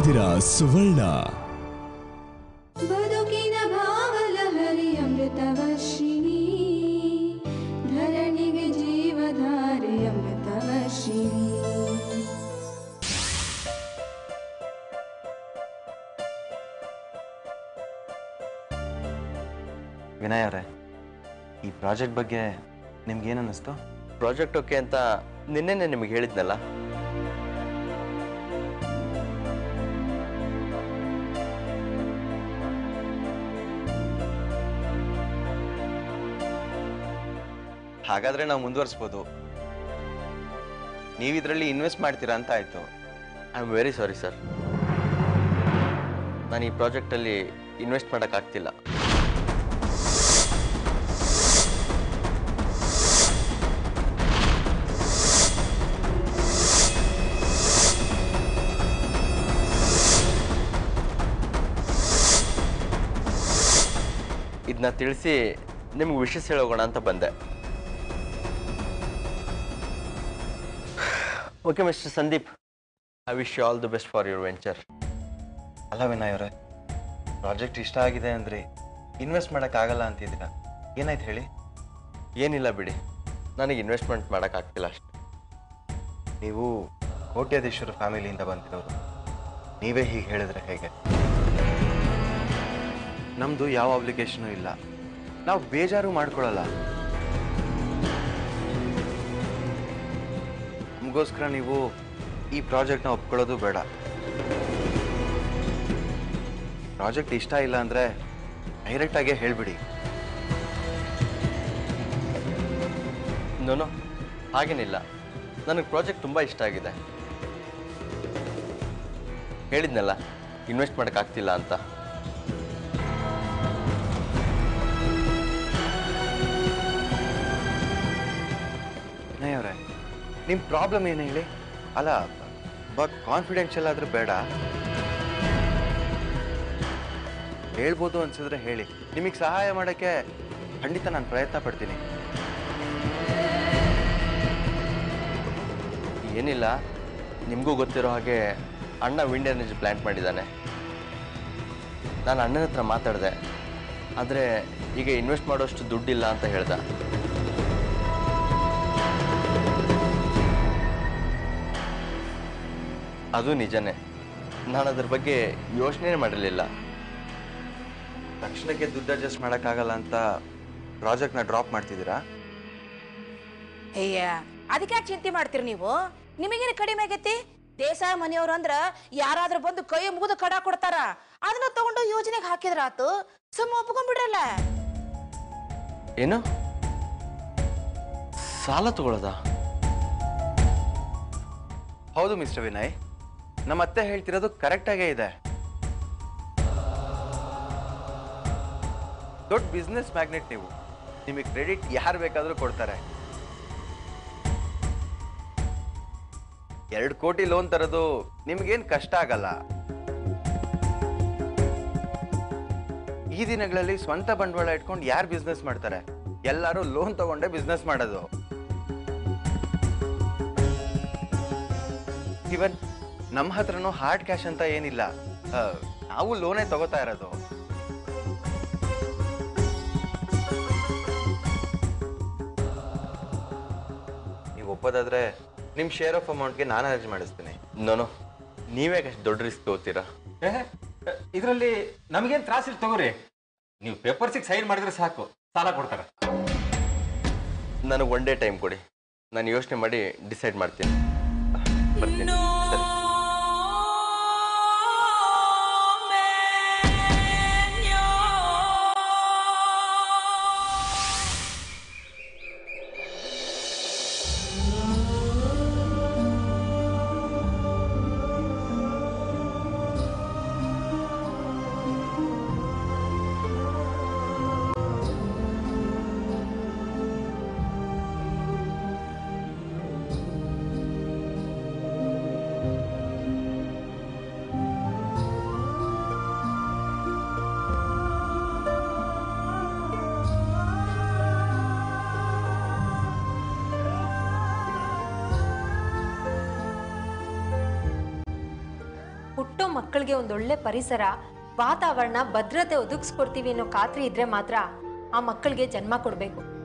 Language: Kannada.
ಇದ್ದೀರಾ ಸುವರ್ಣ. ಬದುಕಿನ ಭಾವಲಹರಿ ಅಮೃತವರ್ಷಿಣಿ ಧರಣಿಗೆ ಜೀವಧಾರೆ ಅಮೃತವರ್ಷಿಣಿ ವಿನಯ್ ಅವರೇ ಈ ಪ್ರಾಜೆಕ್ಟ್ ಬಗ್ಗೆ ನಿಮ್ಗೇನು ಅನ್ನಿಸ್ತು ಪ್ರಾಜೆಕ್ಟ್ ಓಕೆ ಅಂತ ನಿನ್ನೆನೆ ನಿಮಗೆ ಹೇಳಿದ್ನಲ್ಲ? ಹಾಗಾದ್ರೆ ನಾವು ಮುಂದುವರಿಸ್ಬೋದು. ನೀವು ಇದರಲ್ಲಿ ಇನ್ವೆಸ್ಟ್ ಮಾಡ್ತೀರಾ ಅಂತ ಆಯ್ತು. I am very sorry sir ನಾನು ಈ ಪ್ರಾಜೆಕ್ಟಲ್ಲಿ ಇನ್ವೆಸ್ಟ್ ಮಾಡೋಕ್ಕಾಗ್ತಿಲ್ಲ ಇದನ್ನ ತಿಳಿಸಿ ನಿಮ್ಗೆ ವಿಷಸ್ ಹೇಳೋಗೋಣ ಅಂತ ಬಂದೆ. Okay mister Sandeep I wish you all the best for your venture ಅಲ್ಲ ವಿನಯ್ ಅವರೇ ಪ್ರಾಜೆಕ್ಟ್ ಇಷ್ಟ ಆಗಿದೆ ಅಂದ್ರೆ ಇನ್ವೆಸ್ಟ್ ಮಾಡೋಕ್ಕಾಗಲ್ಲ ಅಂತಿದ್ದೀರಾ? ಏನಾಯ್ತು ಹೇಳಿ? ಏನಿಲ್ಲ ಬಿಡಿ. ನನಗೆ ಇನ್ವೆಸ್ಟ್ಮೆಂಟ್ ಮಾಡೋಕ್ಕಾಗ್ತಿಲ್ಲ ಅಷ್ಟೆ. ನೀವು ಕೋಟ್ಯಾಧೀಶ್ವರ ಫ್ಯಾಮಿಲಿಯಿಂದ ಬಂದಿರೋರು. ನೀವೇ ಹೀಗೆ ಹೇಳಿದ್ರೆ ಹೇಗೆ? ನಮ್ಮದು ಯಾವ ಅಪ್ಲಿಕೇಶನು ಇಲ್ಲ. ನಾವು ಬೇಜಾರು ಮಾಡ್ಕೊಳ್ಳಲ್ಲ. ನಮಗೋಸ್ಕರ ನೀವು ಈ ಪ್ರಾಜೆಕ್ಟ್ನ ಒಪ್ಕೊಳ್ಳೋದು ಬೇಡ. ಪ್ರಾಜೆಕ್ಟ್ ಇಷ್ಟ ಇಲ್ಲ ಅಂದರೆ ಡೈರೆಕ್ಟಾಗೇ ಹೇಳಿಬಿಡಿ. ನೋನು ಹಾಗೇನಿಲ್ಲ ನನಗೆ ಪ್ರಾಜೆಕ್ಟ್ ತುಂಬ ಇಷ್ಟ ಆಗಿದೆ. ಹೇಳಿದ್ನಲ್ಲ ಇನ್ವೆಸ್ಟ್ ಮಾಡೋಕ್ಕಾಗ್ತಿಲ್ಲ ಅಂತ. ಅವರೇ ನಿಮ್ಮ ಪ್ರಾಬ್ಲಮ್ ಏನು ಹೇಳಿ? ಅಲ್ಲ ಬಟ್ ಕಾನ್ಫಿಡೆನ್ಷಿಯಲ್ ಆದ್ರೆ ಬೇಡ. ಹೇಳ್ಬೋದು ಅನ್ಸಿದ್ರೆ ಹೇಳಿ. ನಿಮಗೆ ಸಹಾಯ ಮಾಡೋಕ್ಕೆ ಖಂಡಿತ ನಾನು ಪ್ರಯತ್ನ ಪಡ್ತೀನಿ. ಏನಿಲ್ಲ, ನಿಮಗೂ ಗೊತ್ತಿರೋ ಹಾಗೆ ಅಣ್ಣ ವಿಂಡ್ ಎನರ್ಜಿ ಪ್ಲ್ಯಾಂಟ್ ಮಾಡಿದ್ದಾನೆ. ನಾನು ಅಣ್ಣನ ಹತ್ರ ಮಾತಾಡಿದೆ. ಆದರೆ ಈಗ ಇನ್ವೆಸ್ಟ್ ಮಾಡೋಷ್ಟು ದುಡ್ಡಿಲ್ಲ ಅಂತ ಹೇಳ್ದ. ಅದು ನಿಜನೇ. ನಾನು ಅದ್ರ ಬಗ್ಗೆ ಯೋಚನೆ ಮಾಡಿರಲಿಲ್ಲ. ತಕ್ಷಣಕ್ಕೆ ದುಡ್ಡು ಅಡ್ಜಸ್ಟ್ ಮಾಡೋಕ್ಕಾಗಲ್ಲ ಅಂತ ಪ್ರಾಜೆಕ್ಟ್ನ ಡ್ರಾಪ್ ಮಾಡ್ತಿದ್ದೀರಾ? ಅಯ್ಯ ಅದಕ್ಕೆ ಯಾಕೆ ಚಿಂತೆ ಮಾಡ್ತೀರಿ ನೀವು? ನಿಮಗೇನು ಕಡಿಮೆ ಆಗೈತಿ? ದೇಸಾಯ ಮನೆಯವ್ರು ಅಂದ್ರೆ ಯಾರಾದ್ರೂ ಬಂದು ಕೈ ಮುಗಿದು ಕಡ ಕೊಡ್ತಾರ. ಅದನ್ನ ತಗೊಂಡು ಯೋಜನೆಗೆ ಹಾಕಿದ್ರ ಆತು ಸುಮ್ಮ ಒಪ್ಕೊಂಡ್ಬಿಡ್ರಲ್ಲ ಏನು? ಸಾಲ ತಗೊಳ್ಳೋದಾ ಹೌದು ಮಿಸ್ಟರ್ ವಿನಯ್. ನಮ್ಮ ಅತ್ತೆ ಹೇಳ್ತಿರೋದು ಕರೆಕ್ಟಾಗೇ ಇದೆ. ದೊಡ್ಡ ಬಿಸ್ನೆಸ್ ಮ್ಯಾಗ್ನೆಟ್ ನೀವು. ನಿಮಗೆ ಕ್ರೆಡಿಟ್ ಯಾರು ಬೇಕಾದರೂ ಕೊಡ್ತಾರೆ. ಎರಡು ಕೋಟಿ ಲೋನ್ ತರೋದು ನಿಮ್ಗೇನು ಕಷ್ಟ ಆಗಲ್ಲ. ಈ ದಿನಗಳಲ್ಲಿ ಸ್ವಂತ ಬಂಡವಾಳ ಇಟ್ಕೊಂಡು ಯಾರು ಬಿಸ್ನೆಸ್ ಮಾಡ್ತಾರೆ? ಎಲ್ಲರೂ ಲೋನ್ ತಗೊಂಡೇ ಬಿಸ್ನೆಸ್ ಮಾಡೋದು. ಇವನ್ ನಮ್ಮ ಹತ್ರನೂ ಹಾರ್ಡ್ ಕ್ಯಾಶ್ ಅಂತ ಏನಿಲ್ಲ. ನಾವು ಲೋನೇ ತಗೋತಾ ಇರೋದು. ನೀವು ಒಪ್ಪೋದಾದ್ರೆ ನಿಮ್ಮ ಶೇರ್ ಆಫ್ ಅಮೌಂಟ್ಗೆ ನಾನು ಅರೇಂಜ್ ಮಾಡಿಸ್ತೀನಿ. ನಾನು ನೀವೇ ಅಷ್ಟು ದೊಡ್ಡ ರಿಸ್ಕ್ ತಗೋತೀರಾ? ಇದರಲ್ಲಿ ನಮಗೇನು ತ್ರಾಸಿಲ್ಲ ತಗೋರಿ. ನೀವು ಪೇಪರ್ಸಿಗೆ ಸೈನ್ ಮಾಡಿದ್ರೆ ಸಾಕು. ಸಾಲ ಕೊಡ್ತಾರೆ. ನನಗೆ ಒನ್ ಡೇ ಟೈಮ್ ಕೊಡಿ. ನಾನು ಯೋಚನೆ ಮಾಡಿ ಡಿಸೈಡ್ ಮಾಡ್ತೀನಿ. ಮಕ್ಕಳಿಗೆ ಒಂದೊಳ್ಳೆ ಪರಿಸರ ವಾತಾವರಣ ಭದ್ರತೆ ಒದಗಿಸ್ಕೊಡ್ತೀವಿ ಅನ್ನೋ ಖಾತ್ರಿ ಇದ್ರೆ ಮಾತ್ರ ಆ ಮಕ್ಕಳಿಗೆ ಜನ್ಮ ಕೊಡಬೇಕು.